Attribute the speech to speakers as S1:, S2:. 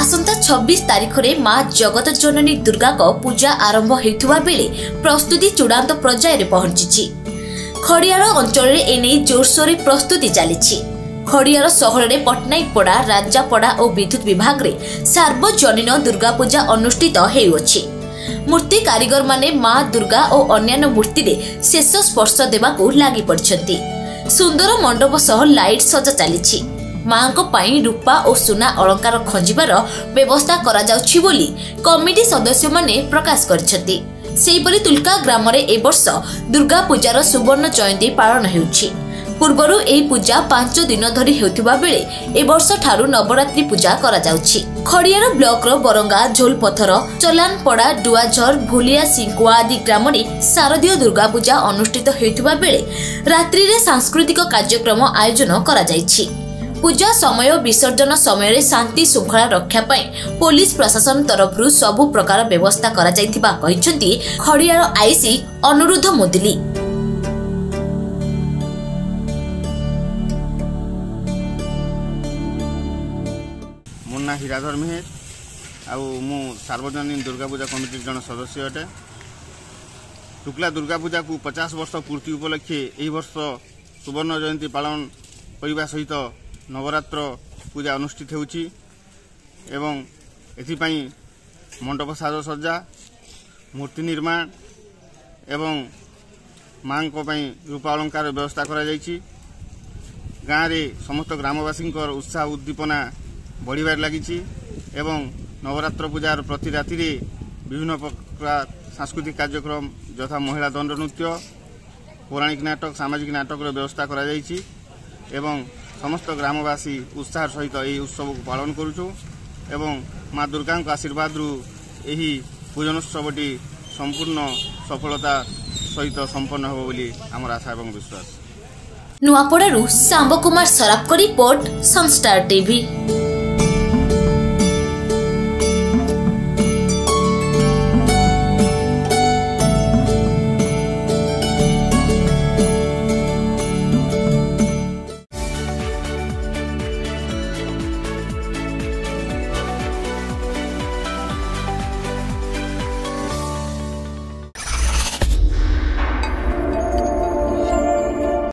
S1: ଆସନ୍ତା ଛବିଶ ତାରିଖରେ ମା ଜଗତ ଜନନୀ ଦୁର୍ଗାଙ୍କ ପୂଜା ଆରମ୍ଭ ହେଉଥିବା ବେଳେ ପ୍ରସ୍ତୁତି ଚୂଡ଼ାନ୍ତ ପର୍ଯ୍ୟାୟରେ ପହଞ୍ଚିଛି। ଖଡ଼ିଆଳ ଅଞ୍ଚଳରେ ଏନେଇ ଜୋରସୋରରେ ପ୍ରସ୍ତୁତି ଚାଲିଛି। ଖଡ଼ିଆଳ ସହରରେ ପଟ୍ଟନାୟକପଡ଼ା ରାଜାପଡ଼ା ଓ ବିଦ୍ୟୁତ୍ ବିଭାଗରେ ସାର୍ବଜନୀନ ଦୁର୍ଗାପୂଜା ଅନୁଷ୍ଠିତ ହେଉଅଛି। ମୂର୍ତ୍ତି କାରିଗରମାନେ ମା ଦୁର୍ଗା ଓ ଅନ୍ୟାନ୍ୟ ମୂର୍ତ୍ତିରେ ଶେଷ ସ୍ପର୍ଶ ଦେବାକୁ ଲାଗି ପଡ଼ିଛନ୍ତି ସୁନ୍ଦର ମଣ୍ଡପ ସହ ଲାଇଟ୍ ସଜା ଚାଲିଛି। ମାଙ୍କ ପାଇଁ ରୂପା ଓ ସୁନା ଅଳଙ୍କାର ଖଞ୍ଜିବାର ବ୍ୟବସ୍ଥା କରାଯାଉଛି ବୋଲି କମିଟି ସଦସ୍ୟମାନେ ପ୍ରକାଶ କରିଛନ୍ତି। ସେହିପରି ତୁଲକା ଗ୍ରାମରେ ଏ ବର୍ଷ ଦୁର୍ଗା ପୂଜାର ସୁବର୍ଣ୍ଣ ଜୟନ୍ତୀ ପାଳନ ହେଉଛି। ପୂର୍ବରୁ ଏହି ପୂଜା ପାଞ୍ଚ ଦିନ ଧରି ହେଉଥିବା ବେଳେ ଏ ବର୍ଷ ଠାରୁ ନବରାତ୍ରି ପୂଜା କରାଯାଉଛି। ଖଡ଼ିଆର ବ୍ଲକର ବରଙ୍ଗା ଝୋଲପଥର ଚଲାନପଡ଼ା ଡୁଆଝର ଭୁଲିଆ ସିଙ୍କୁଆ ଆଦି ଗ୍ରାମରେ ଶାରଦୀୟ ଦୁର୍ଗା ପୂଜା ଅନୁଷ୍ଠିତ ହେଉଥିବା ବେଳେ ରାତ୍ରିରେ ସାଂସ୍କୃତିକ କାର୍ଯ୍ୟକ୍ରମ ଆୟୋଜନ କରାଯାଇଛି। ପୂଜା ସମୟ ବିସର୍ଜନ ସମୟରେ ଶାନ୍ତି ଶୃଙ୍ଖଳା ରକ୍ଷା ପାଇଁ ପୋଲିସ ପ୍ରଶାସନ ତରଫରୁ ସବୁ ପ୍ରକାର ବ୍ୟବସ୍ଥା କରାଯାଇଥିବା କହିଛନ୍ତି ଖଡ଼ିଆଳ ଆଇସି ଅନୁରୁଦ୍ଧ
S2: ନାଁ ହୀରାଧର ମେହେର। ଆଉ ମୁଁ ସାର୍ବଜନୀନ ଦୁର୍ଗା ପୂଜା କମିଟିର ଜଣେ ସଦସ୍ୟ ଅଟେ। ଶୁକ୍ଲା ଦୁର୍ଗା ପୂଜାକୁ ପଚାଶ ବର୍ଷ ପୂର୍ତ୍ତି ଉପଲକ୍ଷେ ଏହି ବର୍ଷ ସୁବର୍ଣ୍ଣ ଜୟନ୍ତୀ ପାଳନ କରିବା ସହିତ ନବରାତ୍ର ପୂଜା ଅନୁଷ୍ଠିତ ହେଉଛି ଏବଂ ଏଥିପାଇଁ ମଣ୍ଡପ ସାଜସଜ୍ଜା ମୂର୍ତ୍ତି ନିର୍ମାଣ ଏବଂ ମାଙ୍କ ପାଇଁ ରୂପା ଅଳଙ୍କାର ବ୍ୟବସ୍ଥା କରାଯାଇଛି ଗାଁରେ ସମସ୍ତ ଗ୍ରାମବାସୀଙ୍କର ଉତ୍ସାହ ଉଦ୍ଦୀପନା ବଢ଼ିବାରେ ଲାଗିଛି ଏବଂ ନବରାତ୍ର ପୂଜାର ପ୍ରତି ରାତିରେ ବିଭିନ୍ନ ପ୍ରକାର ସାଂସ୍କୃତିକ କାର୍ଯ୍ୟକ୍ରମ ଯଥା ମହିଳା ଦଣ୍ଡ ନୃତ୍ୟ ପୌରାଣିକ ନାଟକ ସାମାଜିକ ନାଟକର ବ୍ୟବସ୍ଥା କରାଯାଇଛି ଏବଂ ସମସ୍ତ ଗ୍ରାମବାସୀ ଉତ୍ସାହର ସହିତ ଏହି ଉତ୍ସବକୁ ପାଳନ କରୁଛୁ ଏବଂ ମା ଦୁର୍ଗାଙ୍କ ଆଶୀର୍ବାଦରୁ ଏହି ପୂଜନୋତ୍ସବଟି ସମ୍ପୂର୍ଣ୍ଣ ସଫଳତା ସହିତ ସମ୍ପନ୍ନ ହେବ ବୋଲି ଆମର ଆଶା ଏବଂ ବିଶ୍ୱାସ।
S1: ନୂଆପଡ଼ାରୁ ଶାମ୍ବ କୁମାର ସରାଫଙ୍କ ରିପୋର୍ଟ ସନଷ୍ଟାର ଟିଭି।